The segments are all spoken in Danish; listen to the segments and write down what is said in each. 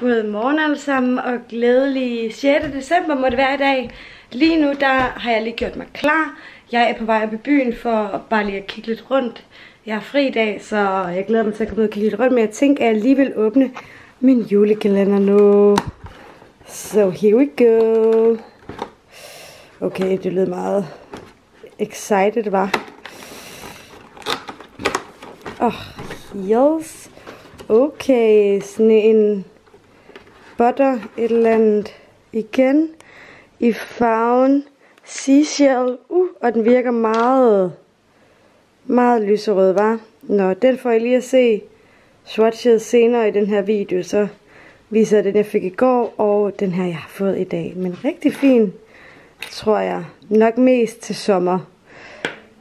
God morgen alle sammen, og glædelig 6. december må det være i dag. Lige nu, der har jeg lige gjort mig klar. Jeg er på vej op i byen for bare lige at kigge lidt rundt. Jeg har fri i dag, så jeg glæder mig til at komme ud og kigge lidt rundt, men jeg tænker, at jeg lige vil åbne min julekalender nu. So here we go. Okay, det lød meget excited, var. Åh, oh, yes. Okay, sådan en butter et eller andet igen i farven seashell. Uh, og den virker meget, meget lyserød, var. Nå, den får jeg lige at se swatchet senere i den her video, så viser jeg den, jeg fik i går, og den her, jeg har fået i dag. Men rigtig fin, tror jeg. Nok mest til sommer.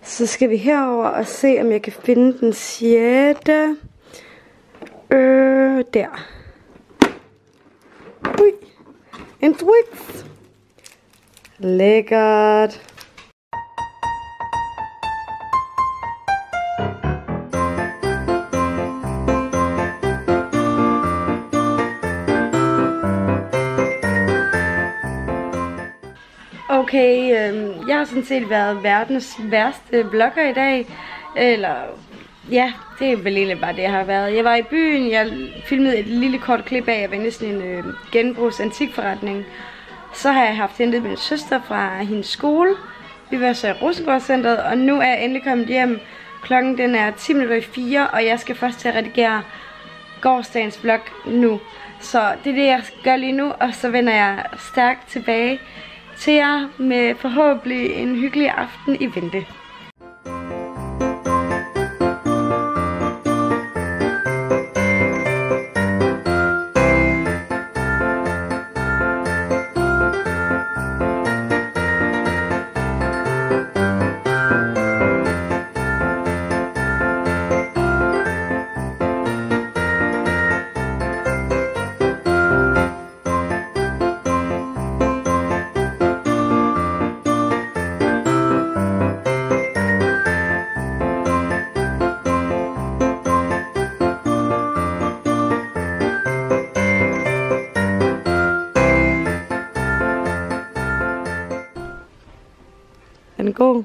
Så skal vi herover og se, om jeg kan finde den sjette. Øh, der en Twix. Lækkert. Okay, øh, jeg har sådan set været verdens værste vlogger i dag. Eller, ja, det er vel egentlig bare det, jeg har været. Jeg var i byen, jeg filmede et lille kort klip af, jeg var inde i sådan en øh, genbrugs antikforretning. Så har jeg haft hentet min søster fra hendes skole. Vi var så i Rosengårdscenteret, og nu er jeg endelig kommet hjem. Klokken den er 10 minutter i 4, og jeg skal først til at redigere gårdsdagens vlog nu. Så det er det, jeg gør lige nu, og så vender jeg stærkt tilbage til jer med forhåbentlig en hyggelig aften i vente. Er den god?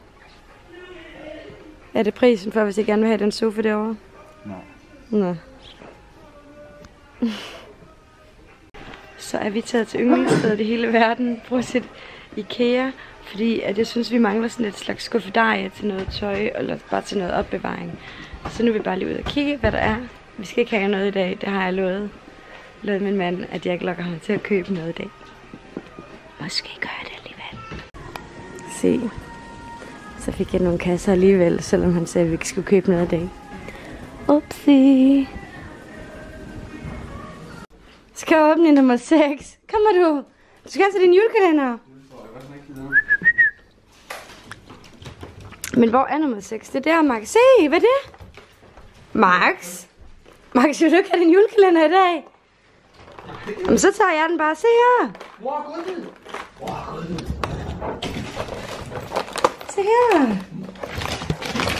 Er det prisen for, hvis jeg gerne vil have den sofa derovre? Nej. Nå. Så er vi taget til yndlingsstedet i hele verden, bortset IKEA, fordi at jeg synes, vi mangler sådan et slags skuffedarie til noget tøj, eller bare til noget opbevaring. Så nu er vi bare lige ud og kigge, hvad der er. Vi skal ikke have noget i dag, det har jeg lovet, lovet min mand, at jeg ikke lokker ham til at købe noget i dag. Måske gør jeg det alligevel. Se, så fik jeg nogle kasser alligevel, selvom han sagde, at vi ikke skulle købe noget i dag. Upsi. Skal jeg åbne nummer 6? Kommer du? Du skal altså din julekalender. Men hvor er nummer 6? Det er der, Max. Se, hvad er det? Max? Max, vil du ikke have din julekalender i dag? Jamen, så tager jeg den bare. Se her det her.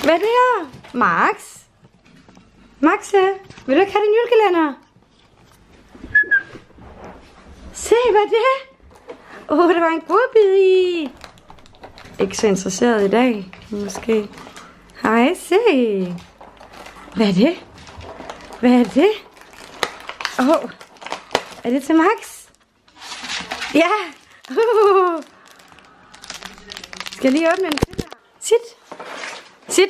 Hvad er det her? Max? Max, vil du ikke have din julekalender? Se, hvad er det? Åh, oh, der var en godbid i. Ikke så interesseret i dag, måske. Hej, se. Hvad er det? Hvad er det? Åh, oh, er det til Max? Ja. Uh. Skal jeg lige åbne den? Sit. Sit.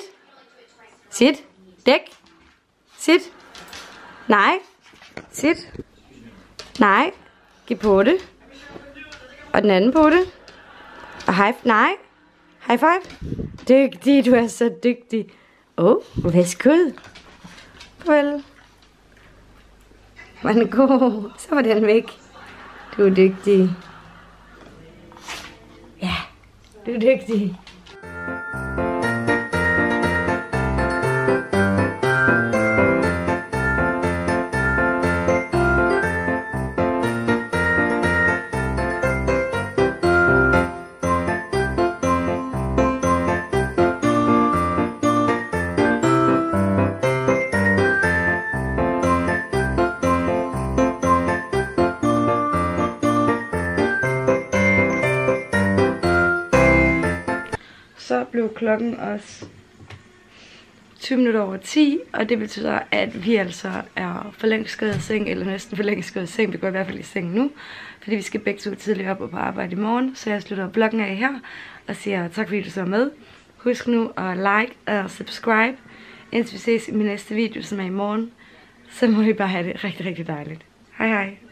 Sit. Dæk. Sit. Nej. Sit. Nej. Giv på det. Og den anden på det. Og high Nej. High five. Dygtig, du er så dygtig. Åh, oh, værsgo. Farvel. Var den god? Så var den væk. Du er dygtig. Ja, du er dygtig. Så blev klokken også 20 minutter over 10, og det betyder, at vi altså er for længst gået i seng, eller næsten for længst gået i seng. Vi går i hvert fald i seng nu, fordi vi skal begge to tidligt op og på arbejde i morgen. Så jeg slutter bloggen af her, og siger tak fordi du så med. Husk nu at like og subscribe, indtil vi ses i min næste video, som er i morgen. Så må I bare have det rigtig, rigtig dejligt. Hej hej.